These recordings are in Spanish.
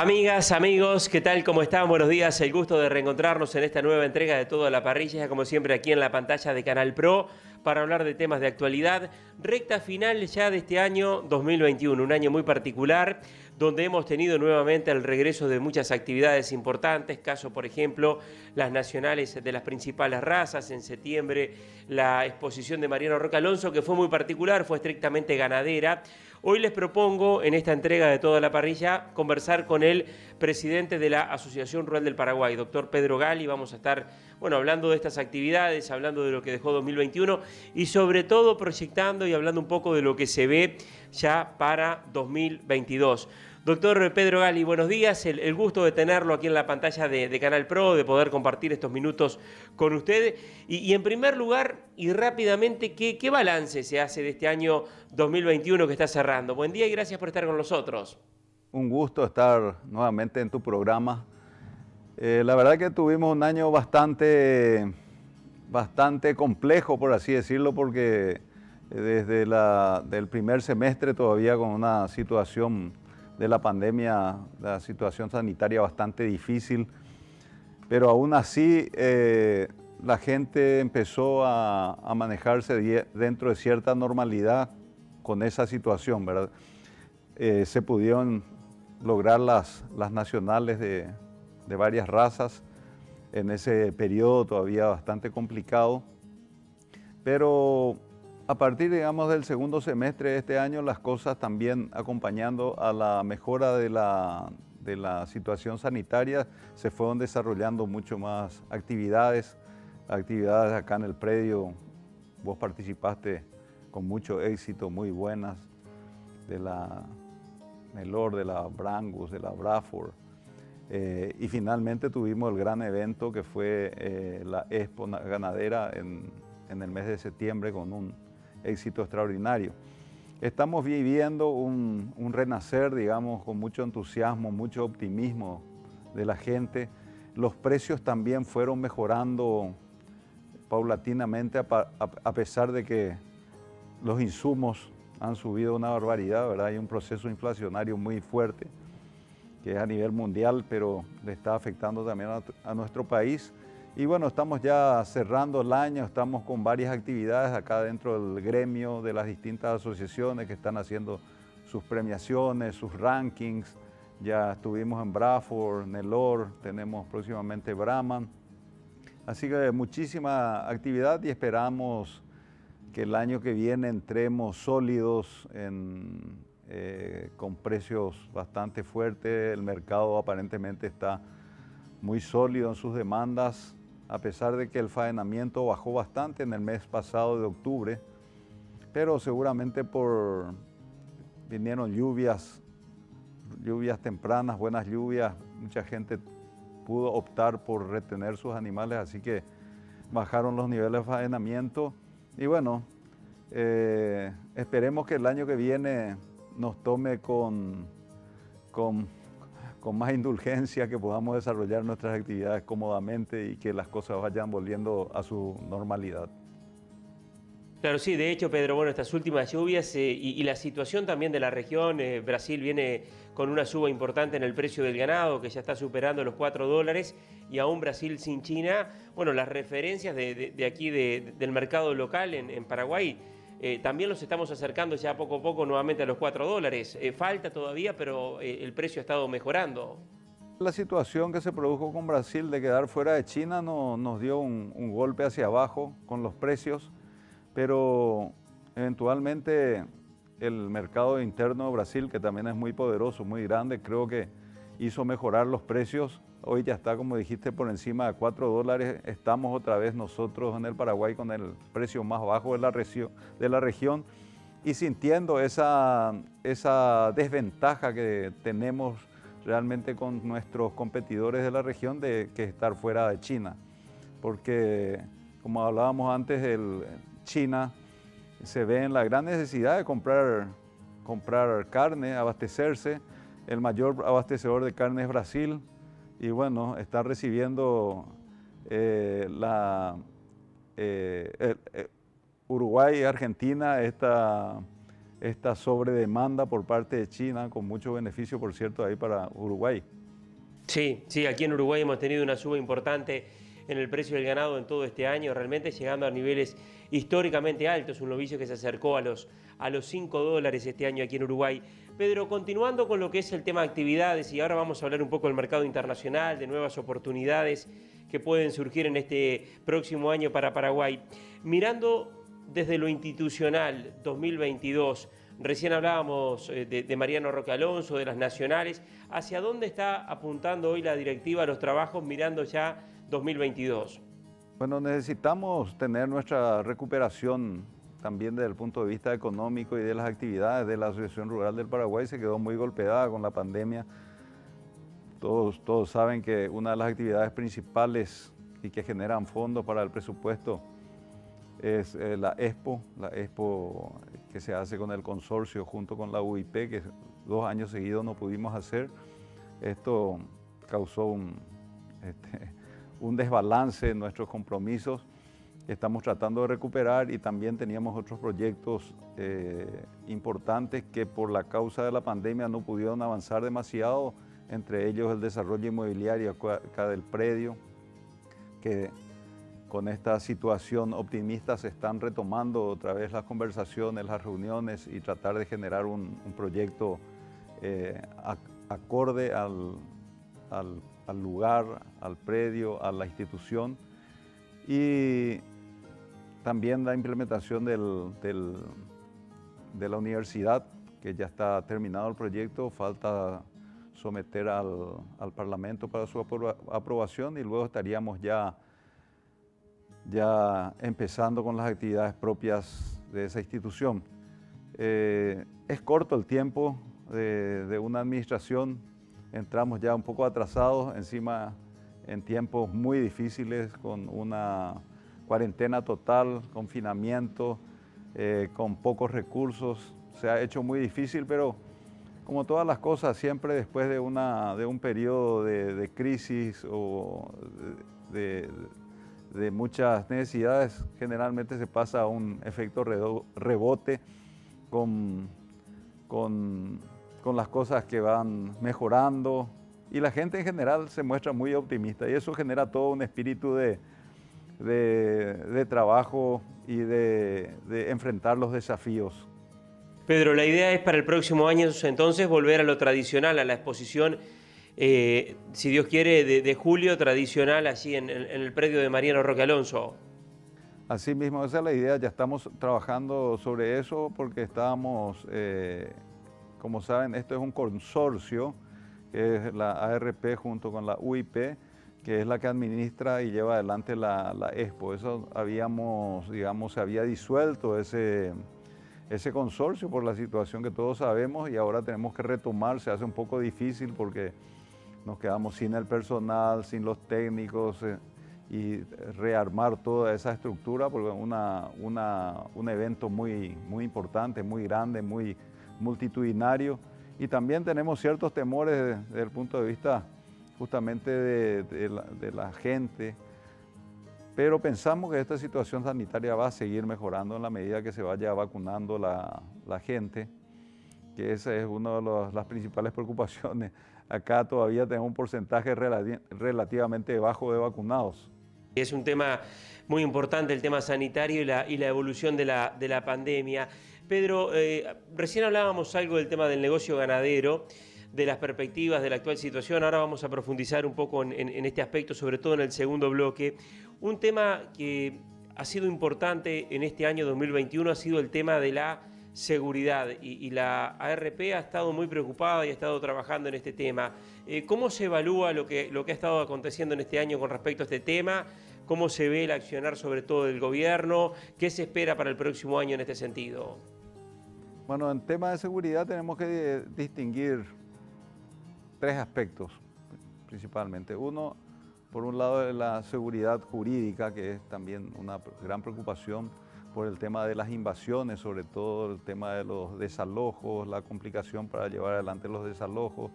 Amigas, amigos, ¿qué tal? ¿Cómo están? Buenos días. El gusto de reencontrarnos en esta nueva entrega de Toda la Parrilla, como siempre aquí en la pantalla de Canal Pro, para hablar de temas de actualidad. Recta final ya de este año 2021, un año muy particular, donde hemos tenido nuevamente el regreso de muchas actividades importantes, caso por ejemplo las nacionales de las principales razas, en septiembre la exposición de Mariano Roca Alonso, que fue muy particular, fue estrictamente ganadera. Hoy les propongo en esta entrega de toda la parrilla conversar con el presidente de la Asociación Rural del Paraguay, doctor Pedro Gali. Vamos a estar bueno, hablando de estas actividades, hablando de lo que dejó 2021 y sobre todo proyectando y hablando un poco de lo que se ve ya para 2022. Doctor Pedro Gali, buenos días. El, gusto de tenerlo aquí en la pantalla de, Canal Pro, de poder compartir estos minutos con usted. Y, en primer lugar, y rápidamente, ¿qué, ¿qué, balance se hace de este año 2021 que está cerrando? Buen día y gracias por estar con nosotros. Un gusto estar nuevamente en tu programa. Eh, la verdad que tuvimos un año bastante, bastante complejo, por así decirlo, porque desde el primer semestre todavía con una situación de la pandemia, la situación sanitaria bastante difícil, pero aún así eh, la gente empezó a, manejarse dentro de cierta normalidad con esa situación, ¿verdad? Eh, se pudieron lograr las, las nacionales de, de varias razas. En ese periodo todavía bastante complicado, pero a partir, digamos, del segundo semestre de este año, las cosas también acompañando a la mejora de la, situación sanitaria, se fueron desarrollando mucho más actividades, actividades acá en el predio. Vos participaste con mucho éxito, muy buenas, de la Melor, de la Brangus, de la Braford. Eh, y finalmente tuvimos el gran evento que fue eh, la Expo Ganadera en el mes de septiembre con un éxito extraordinario. Estamos viviendo un, renacer, digamos, con mucho entusiasmo, mucho optimismo de la gente. Los precios también fueron mejorando paulatinamente a, pesar de que los insumos han subido una barbaridad, ¿verdad? Hay un proceso inflacionario muy fuerte que es a nivel mundial, pero le está afectando también a nuestro país. Y bueno, estamos ya cerrando el año, estamos con varias actividades acá dentro del gremio de las distintas asociaciones que están haciendo sus premiaciones, sus rankings. Ya estuvimos en Braford, Nelor, tenemos próximamente Brahman. Así que muchísima actividad y esperamos que el año que viene entremos sólidos eh, con precios bastante fuertes. El mercado aparentemente está muy sólido en sus demandas a pesar de que el faenamiento bajó bastante en el mes pasado de octubre, pero seguramente por vinieron lluvias, lluvias tempranas, buenas lluvias, mucha gente pudo optar por retener sus animales, así que bajaron los niveles de faenamiento. Y bueno, eh, esperemos que el año que viene nos tome con, con con más indulgencia, que podamos desarrollar nuestras actividades cómodamente y que las cosas vayan volviendo a su normalidad. Claro, sí, de hecho, Pedro, bueno, estas últimas lluvias eh, y, la situación también de la región, eh, Brasil viene con una suba importante en el precio del ganado, que ya está superando los 4 dólares, y aún Brasil sin China, bueno, las referencias de, aquí del mercado local en Paraguay eh, también los estamos acercando ya poco a poco nuevamente a los 4 dólares. Eh, falta todavía, pero eh, el precio ha estado mejorando. La situación que se produjo con Brasil de quedar fuera de China no, nos dio un, un, golpe hacia abajo con los precios, pero eventualmente el mercado interno de Brasil, que también es muy poderoso, muy grande, creo que hizo mejorar los precios Hoy ya está, como dijiste, por encima de 4 dólares. Estamos otra vez nosotros en el Paraguay con el precio más bajo de la, de región y sintiendo esa, desventaja que tenemos realmente con nuestros competidores de la región de estar fuera de China. Porque, como hablábamos antes, el China se ve en la gran necesidad de comprar, comprar carne, abastecerse. El mayor abastecedor de carne es Brasil y bueno, está recibiendo eh, eh, eh, Uruguay y Argentina esta, esta sobredemanda por parte de China, con mucho beneficio, por cierto, ahí para Uruguay. Sí, sí, aquí en Uruguay hemos tenido una suba importante en el precio del ganado en todo este año, realmente llegando a niveles históricamente altos, un novicio que se acercó a los, a los 5 dólares este año aquí en Uruguay. Pedro, continuando con lo que es el tema de actividades, y ahora vamos a hablar un poco del mercado internacional, de nuevas oportunidades que pueden surgir en este próximo año para Paraguay. Mirando desde lo institucional 2022, recién hablábamos eh, de, Mariano Roque Alonso, de las nacionales, ¿hacia dónde está apuntando hoy la directiva a los trabajos mirando ya 2022? Bueno, necesitamos tener nuestra recuperación también desde el punto de vista económico y de las actividades de la Asociación Rural del Paraguay. Se quedó muy golpeada con la pandemia. Todos, todos saben que una de las actividades principales y que generan fondos para el presupuesto es eh, la EXPO, la EXPO que se hace con el consorcio junto con la UIP, que dos años seguidos no pudimos hacer. Esto causó un, este, un desbalance en nuestros compromisos estamos tratando de recuperar y también teníamos otros proyectos eh, importantes que por la causa de la pandemia no pudieron avanzar demasiado, entre ellos el desarrollo inmobiliario acá del predio, que con esta situación optimista se están retomando otra vez las conversaciones, las reuniones y tratar de generar un, proyecto eh, acorde al, lugar, al predio, a la institución. Y también la implementación de la universidad, que ya está terminado el proyecto, falta someter al, Parlamento para su aprobación y luego estaríamos ya ya empezando con las actividades propias de esa institución. Eh, es corto el tiempo de, una administración, entramos ya un poco atrasados, encima en tiempos muy difíciles, con una cuarentena total, confinamiento, eh, con pocos recursos. Se ha hecho muy difícil, pero como todas las cosas, siempre después de, una, de un periodo de, crisis o de de muchas necesidades, generalmente se pasa a un efecto rebote con, con, las cosas que van mejorando y la gente en general se muestra muy optimista y eso genera todo un espíritu de, de, trabajo y de, de enfrentar los desafíos. Pedro, la idea es para el próximo año entonces volver a lo tradicional, a la exposición eh, si Dios quiere, de, julio tradicional allí en, el predio de Mariano Roque Alonso. Así mismo, esa es la idea, ya estamos trabajando sobre eso porque estábamos, eh, como saben, esto es un consorcio, que es la ARP junto con la UIP, que es la que administra y lleva adelante la, la Expo. Eso habíamos, digamos, se había disuelto ese, consorcio por la situación que todos sabemos y ahora tenemos que retomar, se hace un poco difícil porque nos quedamos sin el personal, sin los técnicos eh, y rearmar toda esa estructura porque una, un evento muy importante, muy grande, muy multitudinario y también tenemos ciertos temores desde, el punto de vista justamente de, la, gente, pero pensamos que esta situación sanitaria va a seguir mejorando en la medida que se vaya vacunando la, gente, que esa es una de las principales preocupaciones acá todavía tenemos un porcentaje relativamente bajo de vacunados. Es un tema muy importante el tema sanitario y la, evolución de la, de la, pandemia. Pedro, eh, recién hablábamos algo del tema del negocio ganadero, de las perspectivas de la actual situación. Ahora vamos a profundizar un poco en, este aspecto, sobre todo en el segundo bloque. Un tema que ha sido importante en este año 2021 ha sido el tema de la seguridad y, la ARP ha estado muy preocupada y ha estado trabajando en este tema. Eh, ¿Cómo se evalúa lo que, lo que ha estado aconteciendo en este año con respecto a este tema? ¿Cómo se ve el accionar sobre todo del gobierno? ¿Qué se espera para el próximo año en este sentido? Bueno, en tema de seguridad tenemos que distinguir tres aspectos principalmente. Uno, por un lado, la seguridad jurídica, que es también una gran preocupación por el tema de las invasiones, sobre todo el tema de los desalojos, la complicación para llevar adelante los desalojos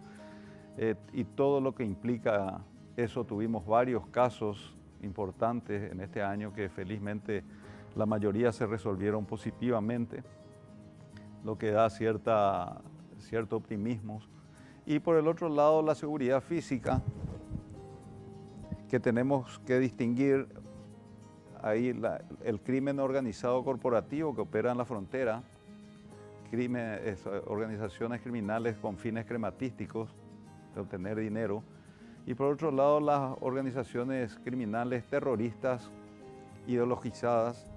eh, y todo lo que implica eso. Tuvimos varios casos importantes en este año que felizmente la mayoría se resolvieron positivamente. lo que da cierta, cierto optimismo. Y por el otro lado, la seguridad física, que tenemos que distinguir ahí el crimen organizado corporativo que opera en la frontera, crimen, organizaciones criminales con fines crematísticos, de obtener dinero, y por otro lado las organizaciones criminales terroristas ideologizadas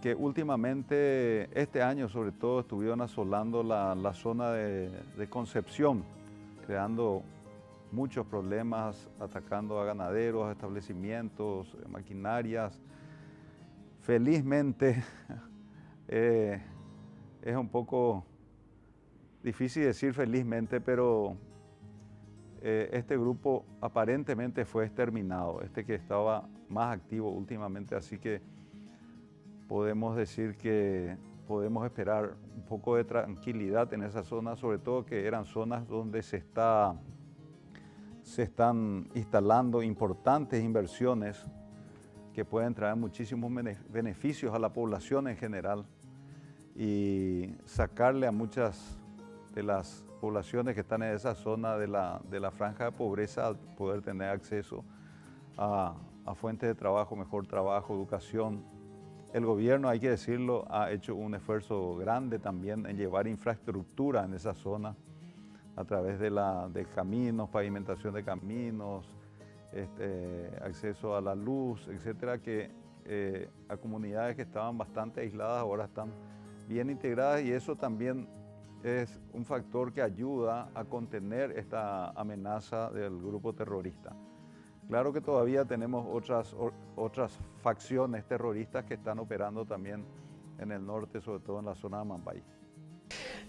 que últimamente, este año sobre todo, estuvieron asolando la, zona de, Concepción, creando muchos problemas, atacando a ganaderos, establecimientos, maquinarias. Felizmente, eh, es un poco difícil decir felizmente, pero eh, este grupo aparentemente fue exterminado, este que estaba más activo últimamente, así que podemos decir que podemos esperar un poco de tranquilidad en esa zona, sobre todo que eran zonas donde se, está, se están instalando importantes inversiones que pueden traer muchísimos beneficios a la población en general y sacarle a muchas de las poblaciones que están en esa zona de la, de la franja de pobreza poder tener acceso a fuentes de trabajo, mejor trabajo, educación. El gobierno, hay que decirlo, ha hecho un esfuerzo grande también en llevar infraestructura en esa zona a través de, la, de caminos, pavimentación de caminos, este, acceso a la luz, etcétera, que eh, a comunidades que estaban bastante aisladas ahora están bien integradas y eso también es un factor que ayuda a contener esta amenaza del grupo terrorista. Claro que todavía tenemos otras, otras facciones terroristas que están operando también en el norte, sobre todo en la zona de Mambay.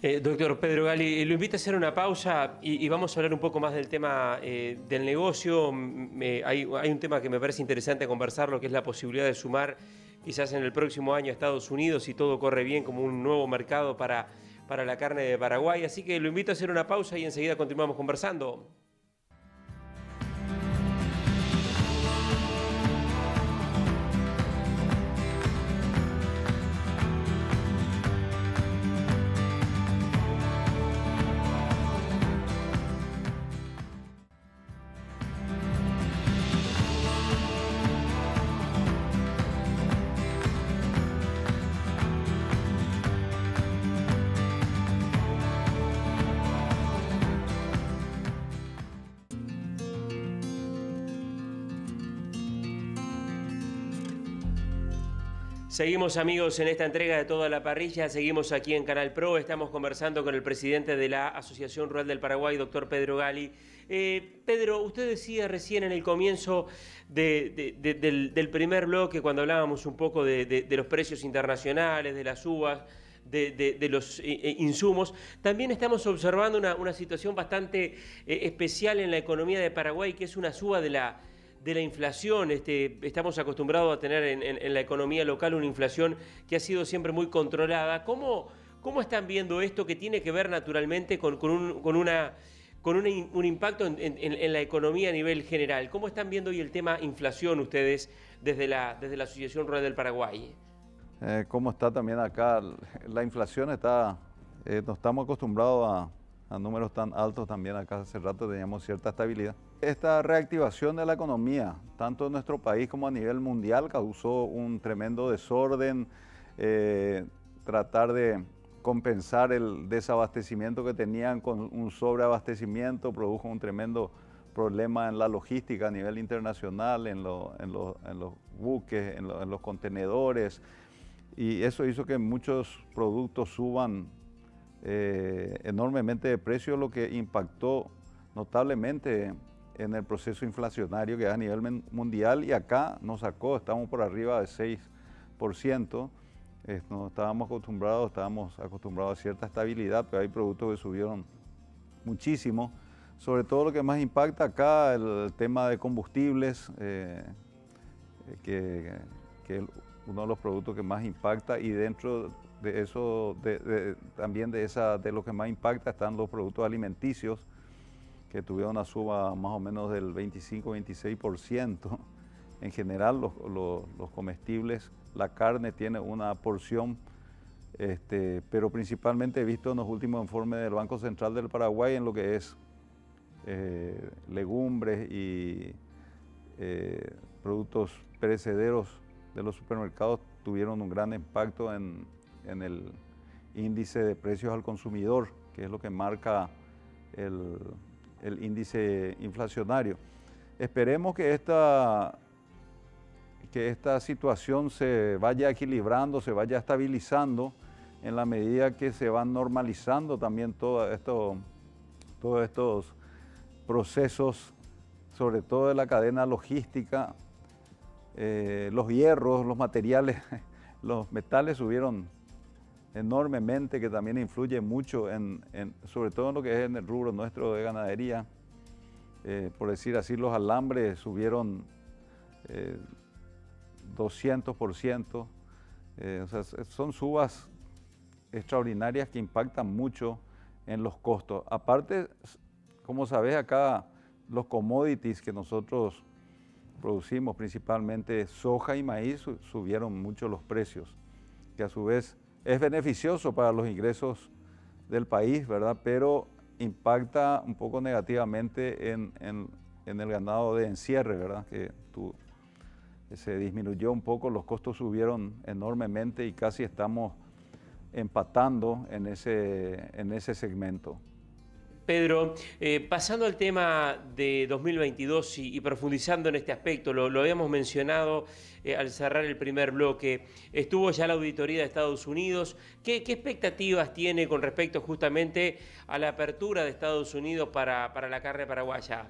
Eh, doctor Pedro Gali, lo invito a hacer una pausa y, vamos a hablar un poco más del tema eh, del negocio. hay, hay, un tema que me parece interesante conversarlo, que es la posibilidad de sumar quizás en el próximo año a Estados Unidos, si todo corre bien, como un nuevo mercado para para la carne de Paraguay. Así que lo invito a hacer una pausa y enseguida continuamos conversando. Seguimos amigos en esta entrega de toda la parrilla, seguimos aquí en Canal Pro, estamos conversando con el presidente de la Asociación Rural del Paraguay, doctor Pedro Gali. Eh, Pedro, usted decía recién en el comienzo del, primer bloque, cuando hablábamos un poco de, los precios internacionales, de las uvas, de, los eh, eh, insumos. También estamos observando una, situación bastante especial en la economía de Paraguay, que es una suba de la, de la inflación. Este, estamos acostumbrados a tener en, la economía local una inflación que ha sido siempre muy controlada. ¿Cómo, cómo están viendo esto que tiene que ver naturalmente con, un, con una con un, impacto en, la economía a nivel general. ¿Cómo están viendo hoy el tema inflación ustedes desde la, desde la Asociación Rural del Paraguay? Eh, ¿Cómo está también acá? La inflación está, eh, no estamos acostumbrados a, a números tan altos también acá hace rato teníamos cierta estabilidad. Esta reactivación de la economía, tanto en nuestro país como a nivel mundial, causó un tremendo desorden, eh, tratar de compensar el desabastecimiento que tenían con un sobreabastecimiento produjo un tremendo problema en la logística a nivel internacional, en, en, los buques, en, en los contenedores, y eso hizo que muchos productos suban eh, enormemente de precio, lo que impactó notablemente en el proceso inflacionario que es a nivel mundial. Y acá nos sacó, estamos por arriba de 6%, no estábamos acostumbrados, estábamos acostumbrados a cierta estabilidad, pero hay productos que subieron muchísimo. Sobre todo lo que más impacta acá, el tema de combustibles, eh, que, que es uno de los productos que más impacta. Y dentro de eso, también de, esa, de lo que más impacta están los productos alimenticios, que tuvieron una suba más o menos del 25-26%. En general, los, comestibles, la carne tiene una porción este, pero principalmente visto en los últimos informes del Banco Central del Paraguay en lo que es eh, legumbres y eh, productos perecederos de los supermercados tuvieron un gran impacto en, el índice de precios al consumidor, que es lo que marca el, el índice inflacionario. Esperemos que esta, que esta situación se vaya equilibrando, se vaya estabilizando en la medida que se van normalizando también todo esto, todos estos procesos, sobre todo de la cadena logística, eh, los hierros, los materiales, los metales subieron enormemente, que también influye mucho, en, sobre todo en lo que es en el rubro nuestro de ganadería. Eh, por decir así, los alambres subieron 200%. Eh, son subas extraordinarias que impactan mucho en los costos. Aparte, como sabes, acá los commodities que nosotros producimos, principalmente soja y maíz, subieron mucho los precios, que a su vez es beneficioso para los ingresos del país, ¿verdad? Pero impacta un poco negativamente en, el ganado de encierre, ¿verdad? Que se disminuyó un poco, los costos subieron enormemente y casi estamos empatando en ese, en ese segmento. Pedro, eh, pasando al tema de 2022 y, profundizando en este aspecto, lo, habíamos mencionado eh, al cerrar el primer bloque, estuvo ya la auditoría de Estados Unidos. ¿Qué, expectativas tiene con respecto justamente a la apertura de Estados Unidos para, la carne paraguaya?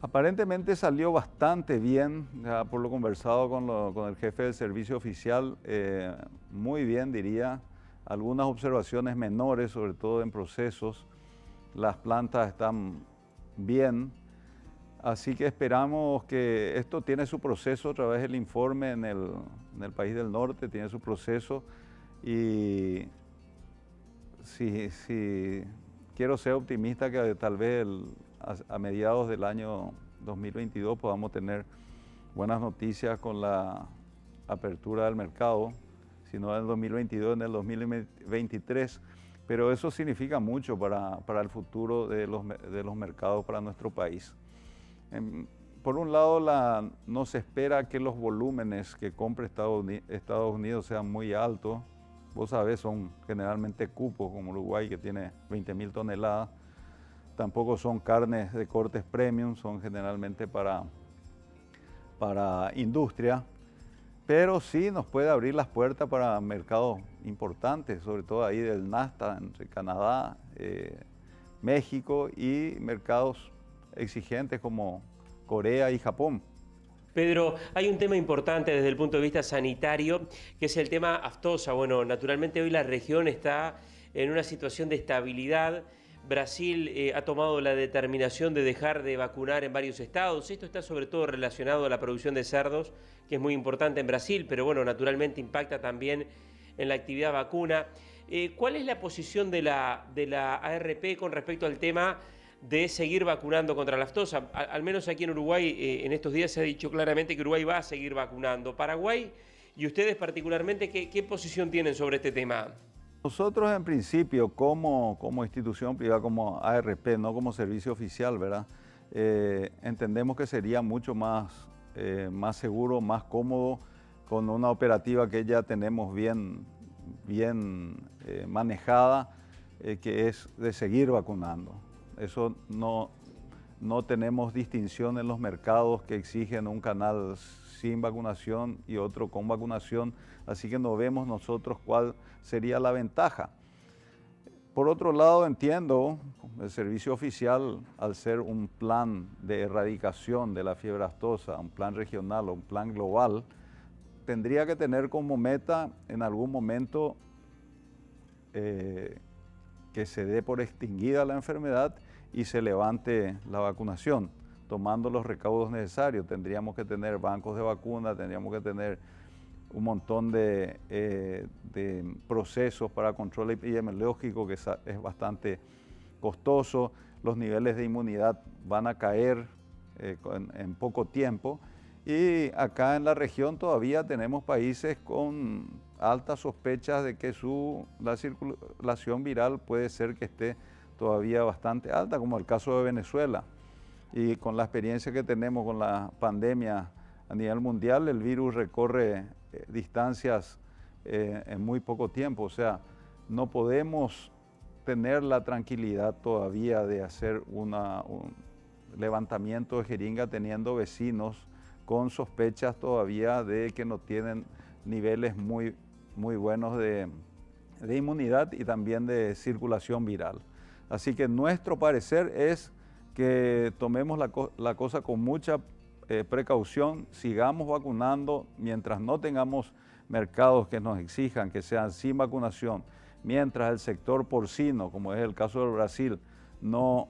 Aparentemente salió bastante bien, por lo conversado con, el jefe del servicio oficial, eh, muy bien diría, algunas observaciones menores, sobre todo en procesos las plantas están bien, así que esperamos que esto tiene su proceso a través del informe en el, país del norte, tiene su proceso. Y si, quiero ser optimista que tal vez a, mediados del año 2022 podamos tener buenas noticias con la apertura del mercado, si no en el 2022, en el 2023 pero eso significa mucho para, el futuro de los, mercados para nuestro país. Em, por un lado, no se espera que los volúmenes que compre Estados Unidos, Estados Unidos sean muy altos. Vos sabés, son generalmente cupos, como Uruguay, que tiene 20 mil toneladas. Tampoco son carnes de cortes premium, son generalmente para, para industria pero sí nos puede abrir las puertas para mercados importantes, sobre todo ahí del NAFTA, entre Canadá, eh, México y mercados exigentes como Corea y Japón. Pedro, hay un tema importante desde el punto de vista sanitario, que es el tema aftosa. Bueno, naturalmente hoy la región está en una situación de estabilidad. Brasil eh, ha tomado la determinación de dejar de vacunar en varios estados. Esto está sobre todo relacionado a la producción de cerdos que es muy importante en Brasil, pero bueno, naturalmente impacta también en la actividad vacuna. Eh, ¿Cuál es la posición de la, de la ARP con respecto al tema de seguir vacunando contra la aftosa? Al, menos aquí en Uruguay, eh, en estos días se ha dicho claramente que Uruguay va a seguir vacunando. Paraguay y ustedes particularmente, ¿qué, posición tienen sobre este tema? Nosotros en principio, como, como institución privada, como ARP, no como servicio oficial, ¿verdad? Eh, entendemos que sería mucho más eh, más seguro, más cómodo, con una operativa que ya tenemos bien, bien eh, manejada, que es de seguir vacunando. Eso no, no tenemos distinción en los mercados que exigen un canal sin vacunación y otro con vacunación, así que no vemos nosotros cuál sería la ventaja. Por otro lado, entiendo, el servicio oficial, al ser un plan de erradicación de la fiebre aftosa, un plan regional o un plan global, tendría que tener como meta en algún momento eh, que se dé por extinguida la enfermedad y se levante la vacunación, tomando los recaudos necesarios. Tendríamos que tener bancos de vacunas, tendríamos que tener un montón eh, de, procesos para control epidemiológico que es, bastante costoso, los niveles de inmunidad van a caer eh, en, poco tiempo y acá en la región todavía tenemos países con, altas sospechas de que su, la circulación viral puede ser que esté todavía bastante alta, como el caso de Venezuela. Y con la experiencia que tenemos con la pandemia a nivel mundial, el virus recorre eh, distancias eh, en muy poco tiempo. O sea, no podemos tener la tranquilidad todavía de hacer un levantamiento de jeringa teniendo vecinos con sospechas todavía de que no tienen niveles muy, muy buenos de, inmunidad y también de circulación viral. Así que nuestro parecer es que tomemos la, cosa con mucha eh, precaución, sigamos vacunando mientras no tengamos mercados que nos exijan que sean sin vacunación, mientras el sector porcino, como es el caso del Brasil, no,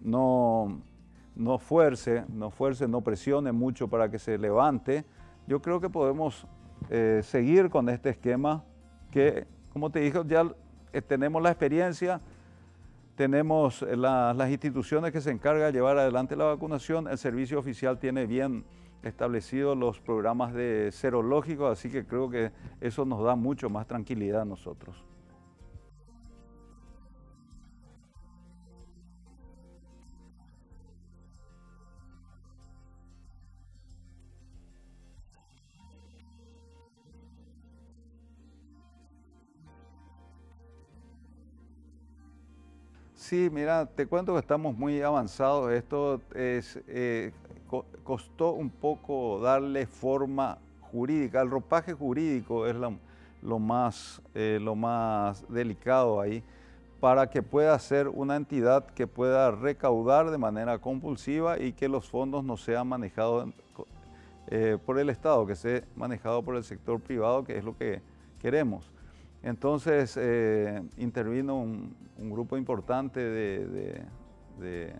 no, no fuerce, no fuerce, no presione mucho para que se levante, yo creo que podemos eh, seguir con este esquema que, como te dije, ya eh, tenemos la experiencia, tenemos eh, las instituciones que se encargan de llevar adelante la vacunación, el servicio oficial tiene bien establecidos los programas de serológicos, así que creo que eso nos da mucho más tranquilidad a nosotros. Sí, mira, te cuento que estamos muy avanzados. Esto es, eh, costó un poco darle forma jurídica. El ropaje jurídico es lo, más, eh, lo más delicado ahí para que pueda ser una entidad que pueda recaudar de manera compulsiva y que los fondos no sean manejados eh, por el Estado, que sea manejado por el sector privado, que es lo que queremos. Entonces eh, intervino un, grupo importante de,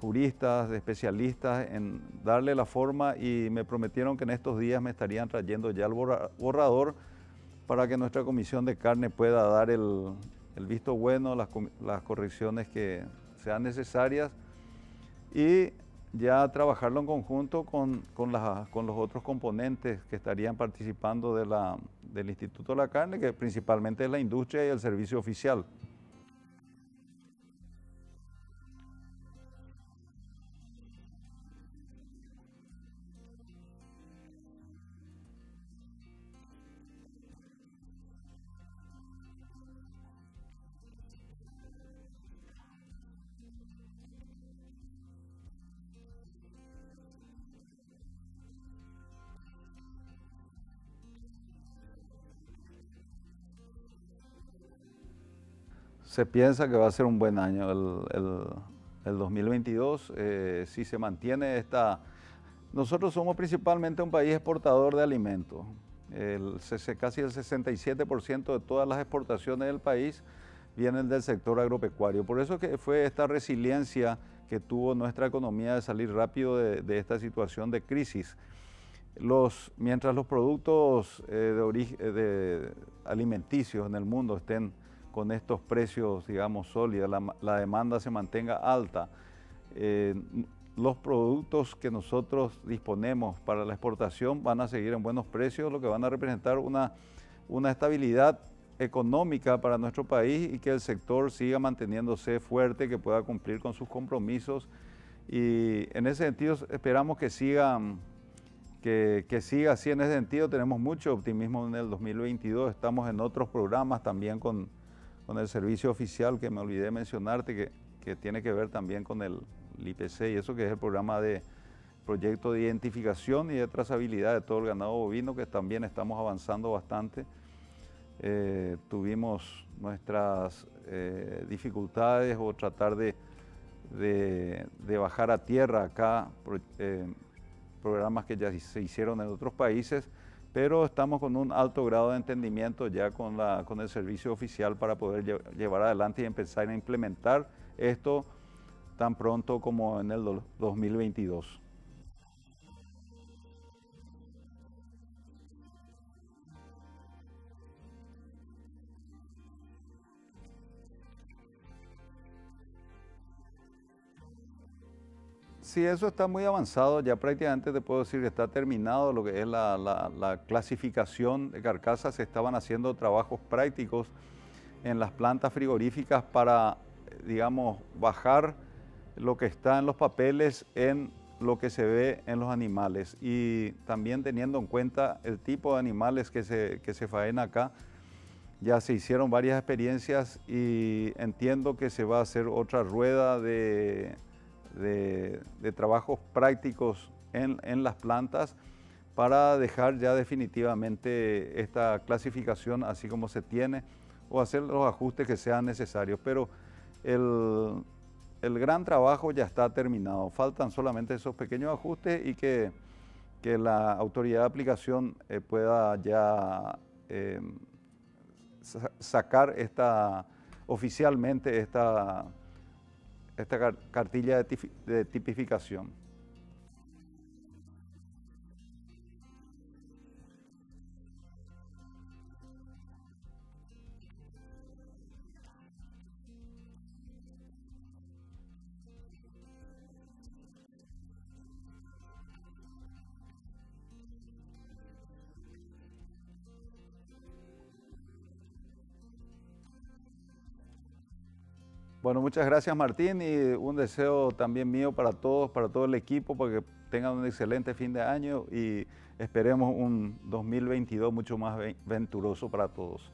juristas, de especialistas en darle la forma y me prometieron que en estos días me estarían trayendo ya el borrador para que nuestra comisión de carne pueda dar el, visto bueno, las, las correcciones que sean necesarias. Y ya trabajarlo en conjunto con, con, los otros componentes que estarían participando de la, del Instituto de la Carne, que principalmente es la industria y el servicio oficial. Se piensa que va a ser un buen año el, 2022 eh, si se mantiene esta... Nosotros somos principalmente un país exportador de alimentos. Casi el 67% de todas las exportaciones del país vienen del sector agropecuario. Por eso que fue esta resiliencia que tuvo nuestra economía de salir rápido de, esta situación de crisis. Los, mientras los productos eh, de, origen, de alimenticios en el mundo estén con estos precios, digamos, sólidos, la, demanda se mantenga alta, eh, los productos que nosotros disponemos para la exportación van a seguir en buenos precios, lo que van a representar una, una estabilidad económica para nuestro país y que el sector siga manteniéndose fuerte, que pueda cumplir con sus compromisos. Y en ese sentido esperamos que siga, que, que, siga así. En ese sentido tenemos mucho optimismo en el 2022. Estamos en otros programas también con, con el servicio oficial que me olvidé mencionarte, que, que tiene que ver también con el, IPC y eso que es el programa de proyecto de identificación y de trazabilidad de todo el ganado bovino, que también estamos avanzando bastante. Eh, tuvimos nuestras eh, dificultades o tratar de, de, bajar a tierra acá, eh, programas que ya se hicieron en otros países, pero estamos con un alto grado de entendimiento ya con, la, con el servicio oficial para poder llevar adelante y empezar a implementar esto tan pronto como en el 2022. Sí, eso está muy avanzado. Ya prácticamente te puedo decir que está terminado lo que es la, clasificación de carcasas. Se estaban haciendo trabajos prácticos en las plantas frigoríficas para, digamos, bajar lo que está en los papeles en lo que se ve en los animales y también teniendo en cuenta el tipo de animales que se, que se faena acá. Ya se hicieron varias experiencias y entiendo que se va a hacer otra rueda de, de, trabajos prácticos en, las plantas para dejar ya definitivamente esta clasificación así como se tiene o hacer los ajustes que sean necesarios. Pero el, el gran trabajo ya está terminado. Faltan solamente esos pequeños ajustes y que, la autoridad de aplicación eh, pueda ya eh, sacar esta, oficialmente esta, esta cartilla de tipificación. Bueno, muchas gracias Martín y un deseo también mío para todos, para todo el equipo, para que tengan un excelente fin de año y esperemos un 2022 mucho más venturoso para todos.